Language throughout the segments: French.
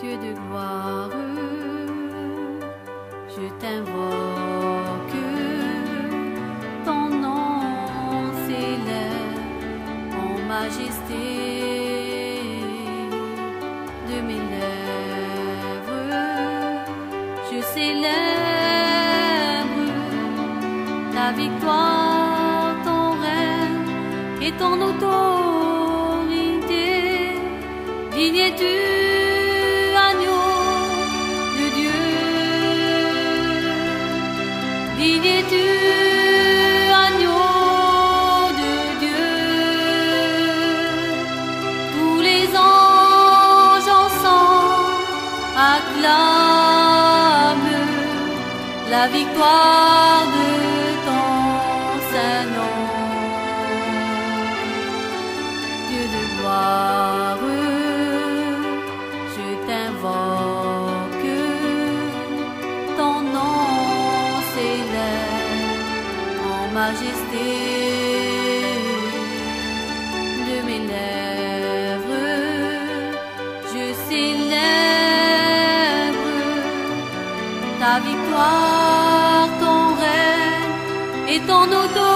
Dieu de gloire, je t'invoque, ton nom s'élève en majesté. De mes lèvres, je célèbre ta victoire, ton règne et ton autorité, digne es-tu, acclament la victoire de ton saint nom. Dieu de gloire, je t'invoque, ton nom s'élève en majesté de mes lèvres, je célèbre victoire, ton règne et ton autorité.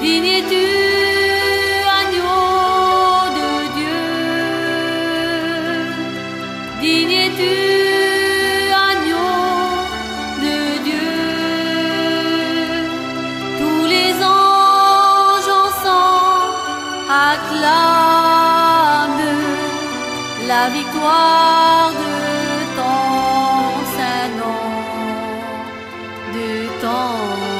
Digne es-tu, agneau de Dieu. Digne es-tu, agneau de Dieu. Tous les anges ensemble acclament la victoire temps.